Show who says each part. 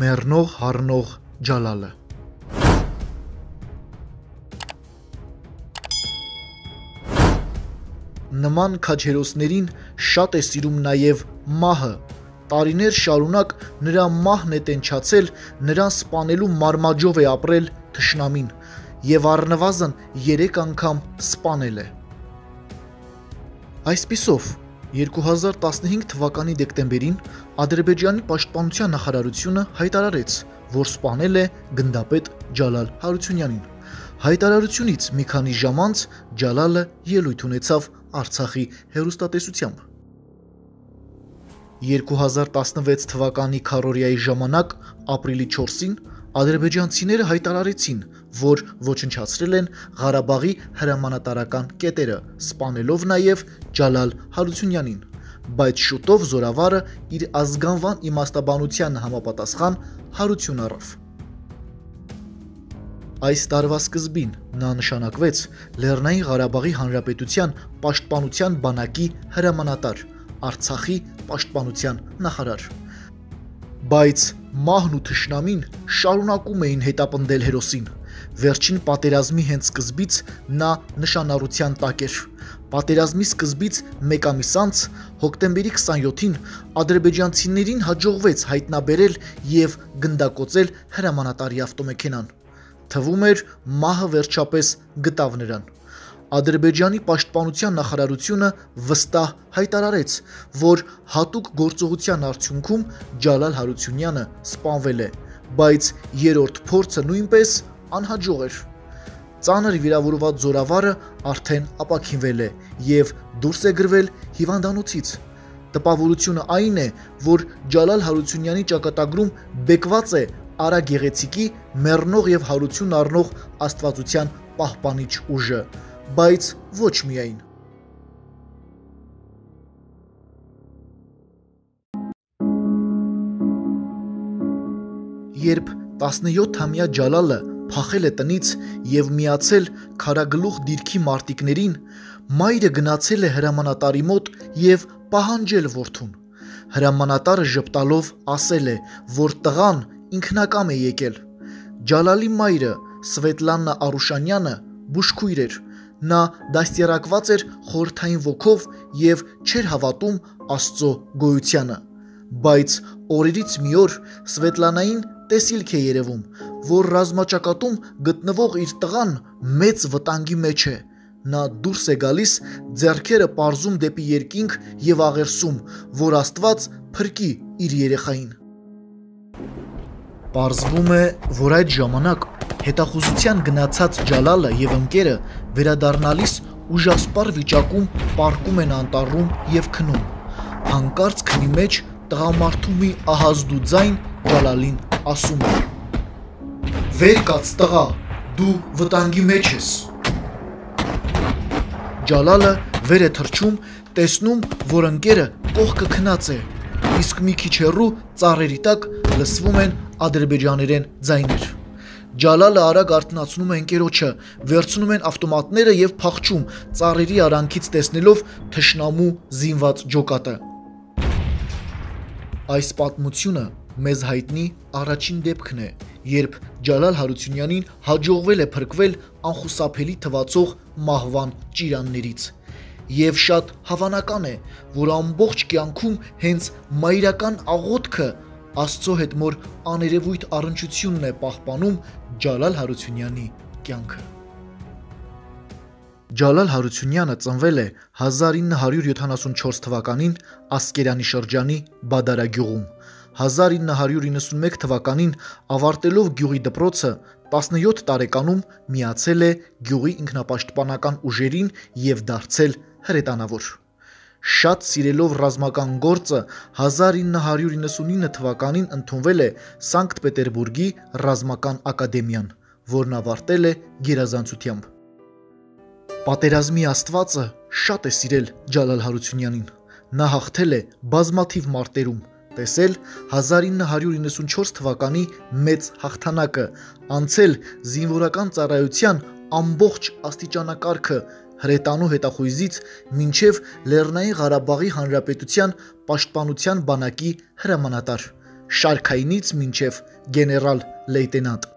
Speaker 1: մեռնող հառնող Ջալալը։ Նման քաջերոսներին շատ է սիրում նաև մահը։ Տարիներ շարունակ նրա մահն է տենչացել, նրան սպանելու մարմաջով է ապրել թշնամին եւ առնվազն 3 անգամ սպանել է։ Այսպիսով 2015 թվականի դեկտեմբերին Ադրբեջանի պաշտպանության նախարարությունը հայտարարեց, որ սպանել է գնդապետ Ջալալ Հարությունյանին։ Հայտարարությունից մի քանի ժամ անց Ջալալը ելույթ ունեցավ Արցախի հերոստատեսությամբ։ 2016 թվականի քարորիայի ժամանակ ապրիլի 4-ին ադրբեջանցիները հայտարարեցին, որ ոչնչացրել են Ղարաբաղի հրամանատարական կետերը, սպանելով նաև Ջալալ Հարությունյանին, բայց շուտով զորավարը իր ազգանվան իմաստաբանության համապատասխան հարություն առավ։ Այս տարվա սկզբին նա նշանակվեց Լեռնային Ղարաբաղի Հանրապետության պաշտպանության բանակի հրամանատար, Արցախի պաշտպանության նախարար։ Բայց մահն ու թշնամին շարունակում էին հետապնդել հերոսին։ Վերջին պատերազմի հենց սկզբից նա նշանառության տակ էր։ Պատերազմի սկզբից մեկ ամիս անց հոկտեմբերի 27-ին ադրբեջանցիներին հաջողվեց հայտնաբերել եւ գնդակոծել հրամանատարի ավտոմեքենան։ Թվում էր մահը վերջապես գտավ նրան։ Ադրբեջանի պաշտպանության նախարարությունը վստահ հայտարարեց, որ հատուկ գործողության արդյունքում Ջալալ Հարությունյանը սպանվել է, բայց երրորդ փորձը նույնպես անհաջող էր։ Ծանր վիրավորված զորավարը արդեն ապակինվել է եւ դուրս է գրվել հիվանդանոցից։ Տպավորությունը այն է, որ Ջալալ Հարությունյանի ճակատագրում բեկված է Արա Գեղեցիկի մեռնող եւ հարություն առնող Աստվածության պահպանիչ ուժը, բայց ոչ միայն։ Երբ 17-ամյա Ջալալը փախել է տնից եւ միացել քարագլուխ դիրքի մարտիկներին, մայրը գնացել է հրամանատարի մոտ եւ պահանջել որդուն։ Հրամանատարը ժպտալով ասել է, որ տղան ինքնակամ է եկել։ Ջալալի մայրը Սվետլանա Արուշանյանը բուժքույր էր։ Նա դաստիարակված էր խորթային ոգով եւ չէր հավատում Աստծո գոյությանը։ Բայց օրերից մի օր Սվետլանային տեսիլք է երևում, որ ռազմաճակատում գտնվող իր տղան մեծ վտանգի մեջ է։ Նա դուրս է գալիս, ձեռքերը པարզում դեպի երկինք եւ աղերսում, որ Աստված փրկի իր երեխային։ Պարզվում է, որ այդ ժամանակ հետախուզության գնացած Ջալալը եւ ընկերը վերադառնալիս ուժասպառ վիճակում պարկում են անտառում եւ քնում։ Հանկարծ քնի մեջ տղամարդու մի ահազդու ձայն Ջալալին ասում է. «Վեր կաց տղա, դու վտանգի մեջ ես»։ Ջալալը վեր է թռչում, տեսնում, որ ընկերը կողքը քնած է, իսկ մի քիչ հեռու ծառերի տակ լսվում են ադրբեջաներեն ձայներ։ Ջալալը արագ արթնացնում է ընկերոջը, վերցնում են ավտոմատները եւ փախչում, ծառերի արանքից տեսնելով թշնամու զինված ջոկատը։ Այս պատմությունը մեզ հայտնի առաջին դեպքն է, երբ Ջալալ Հարությունյանին հաջողվել է փրկվել անխուսափելի թվացող մահվան ճիրաններից։ Եվ շատ հավանական է, որ ամբողջ կյանքում հենց մայրական աղոթքը Աստծո հետ մոր աներևույթ առնչությունն է պահպանում Ջալալ Հարությունյանի կյանքը։ Ջալալ Հարությունյանը ծնվել է 1974 թվականին Ասկերանի շրջանի Բադարագյուղում։ 1991 թվականին ավարտելով գյուղի դպրոցը 17 տարեկանում միացել է գյուղի ինքնապաշտպանական ուժերին եւ դարձել հրետանավոր շատ սիրելով ռազմական գործը 1999 թվականին ընդունվել է Սանկտ Պետերբուրգի ռազմական ակադեմիան, որն ավարտել է գերազանցությամբ։ Պատերազմի Աստվածը շատ է սիրել Ջալալ Հարությունյանին։ Նա հաղթել է բազմաթիվ մարտերում, տեսել 1994 թվականի մեծ հաղթանակը, անցել զինվորական ծառայության ամբողջ աստիճանակարգը հրետանու հետախույզից մինչև Լեռնային Ղարաբաղի Հանրապետության պաշտպանության բանակի հրամանատար։ շարքայինից մինչև գեներալ լեյտենանտ։